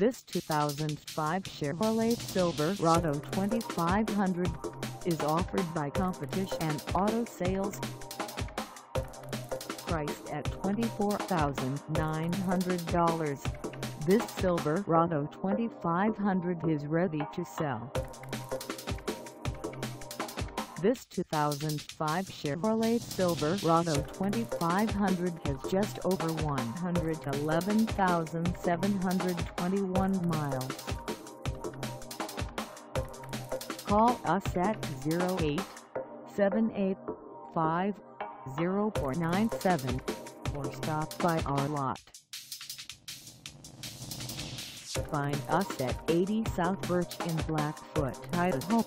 This 2005 Chevrolet Silverado 2500 is offered by Competition Auto Sales. Priced at $24,900, this Silverado 2500 is ready to sell. This 2005 Chevrolet Silverado 2500 has just over 111,721 miles. Call us at 08-785-0497 or stop by our lot. Find us at 80 South Birch in Blackfoot, Idaho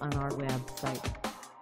on our website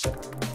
Thank